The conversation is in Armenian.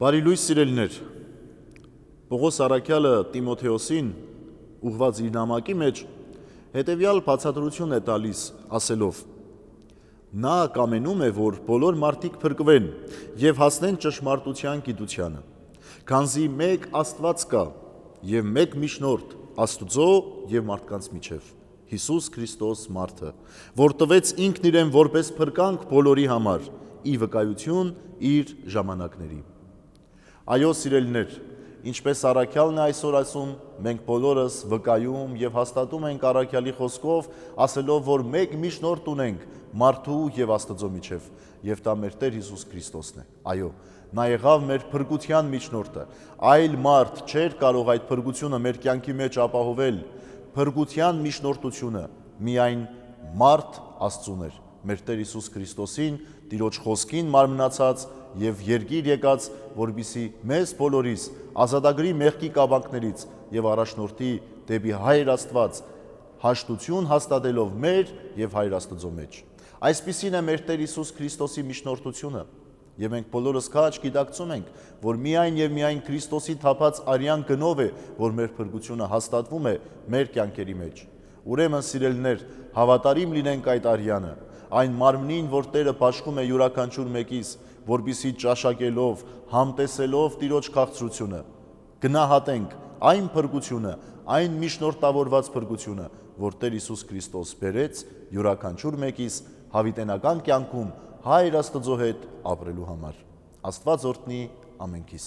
Բարի լույս սիրելիներ։ Պողոս Արաքյալը Տիմոթեոսին ուղված իր նամակի մեջ հետևյալ բացատրություն է տալիս ասելով. Նա կամենում է, որ բոլոր մարդիկ փրկվեն եւ հասնեն ճշմարտության գիտությանը։ Քանզի մեկ Աստված կա եւ մեկ միջնորդ Աստուծո եւ մարդկանց միջև։ Հիսուս Քրիստոս մարդը, որ տվեց ինքն իրեն որպես փրկանք բոլորի համար, ի վկայություն իր ժամանակների։ Այո, սիրելիներ, ինչպես Արաքյալն է այսօր ասում, մենք բոլորս վկայում եւ հաստատում ենք Արաքյալի խոսքով, ասելով, որ մեկ միջնորդ ունենք մարդու եւ Աստծո միջև, եւ դա մեր Տեր Հիսուս Քրիստոսն է։ Այո, նա եղավ մեր փրկության միջնորդը։ Այլ մարդ չէր կարող այդ փրկությունը մեր կյանքի մեջ ապահովել։ Փրկության միջնորդությունը միայն մարդ Աստծուն էր մեր Տեր Հիսուս Քրիստոսին, Տիրոջ խոսքին մարմնացած եւ երգիր եկած, որբիսի մեզ բոլորիս ազատագրի մեղքի կաբանքներից եւ առաջնորդի դեպի Հայր Աստված հաշտություն հաստատելով մեր եւ Հայր Աստծո մեջ։ Այսպիսին է մեր Տեր Հիսուս Քրիստոսի միջնորդությունը։ Եվ մենք բոլորս քաչ գիտակցում ենք, որ միայն եւ միայն Քրիստոսի թափած արյան գնով է, որ մեր փրկությունը հաստատվում է մեր կյանքերի մեջ։ Ուրեմն սիրելիներ, հավատարիմ լինենք այդ արյանը, այն մարմնին, որ Տերը բաշխում է յուրաքանչյուր մեկից, որբիսի ճաշակելով, համտեսելով Տիրոջ քաղցրությունը, գնահատենք այն փրկությունը, այն միջնորդավորված փրկությունը, որ Տեր Հիսուս Քրիստոս բերեց յուրաքանչյուր մեկից հավիտենական կյանքում Հայր Աստծո հետ ապրելու համար։ Աստված օրհնի ամենքիս։